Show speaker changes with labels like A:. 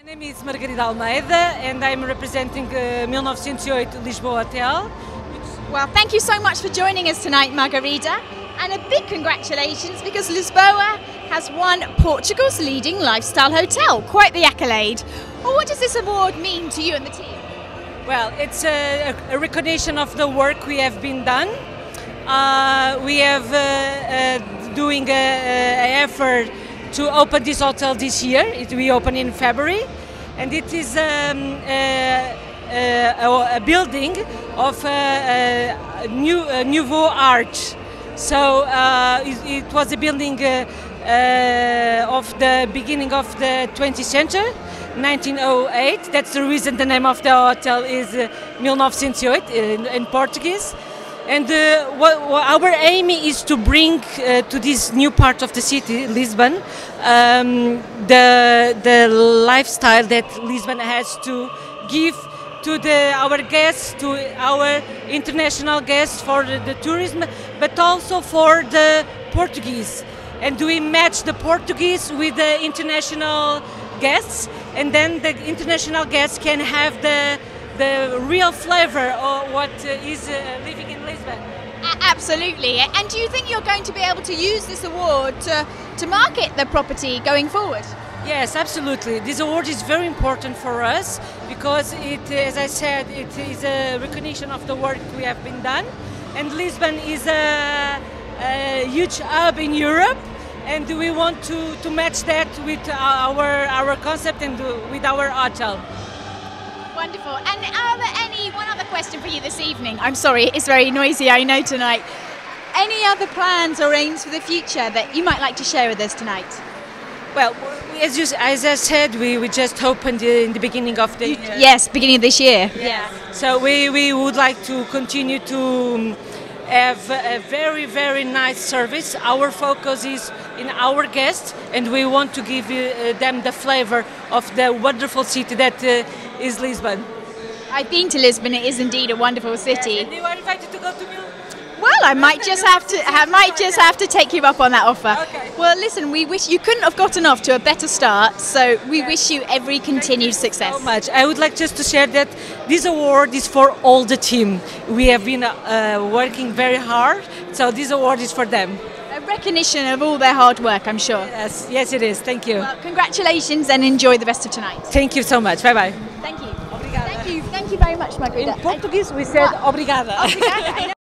A: My name is Margarida Almeida and I'm representing uh, 1908 Lisboa Hotel.
B: Well, thank you so much for joining us tonight, Margarida. And a big congratulations because Lisboa has won Portugal's leading lifestyle hotel. Quite the accolade. Well, what does this award mean to you and the team?
A: Well, it's a, a recognition of the work we have been done. Uh, we have uh, uh, doing an effort to open this hotel this year. It we open in February, and it is um, a, a, building of a, a new a nouveau art. So uh, it, it, was a building uh, uh, of the beginning of the 20th century, 1908. That's the reason the name of the hotel is uh, 1908 in, in Portuguese. And uh, what, what our aim is to bring uh, to this new part of the city, Lisbon, um, the, the lifestyle that Lisbon has to give to the, our guests, to our international guests for the, the tourism, but also for the Portuguese. And do we match the Portuguese with the international guests? And then the international guests can have the the real flavor of what uh, uh, living in Lisbon.
B: Absolutely. And do you think you're going to be able to use this award to, to market the property going forward?
A: Yes, absolutely. This award is very important for us because it, as I said, it is a recognition of the work we have been done. And Lisbon is a, a huge hub in Europe and we want to, to match that with our, our concept and with our hotel.
B: Wonderful. And are there any, one other question for you this evening? I'm sorry, it's very noisy, I know tonight. Any other plans or aims for the future that you might like to share with us tonight?
A: Well, as, you, as I said, we, we just opened in the beginning of the
B: year. Yes, beginning of this year.
A: Yeah. So we, we would like to continue to um, have a very, very nice service. Our focus is in our guests, and we want to give uh, them the flavor of the wonderful city that uh, is Lisbon.
B: I've been to Lisbon. It is indeed a wonderful city.
A: Yes, and you are invited to go to.
B: Well, I might just have to I might just have to take you up on that offer.
A: Okay.
B: Well, listen, we wish you couldn't have gotten off to a better start, so we wish you every continued success.
A: So much. I would like just to share that this award is for all the team. We have been uh, working very hard, so this award is for them.
B: A recognition of all their hard work, I'm sure.
A: Yes, yes, it is. Thank you.
B: Well, congratulations and enjoy the rest of tonight.
A: Thank you so much. Bye bye.
B: Thank. Thank you. Very much, Margarida.
A: In Portuguese, we said obrigada.
B: Obrigada.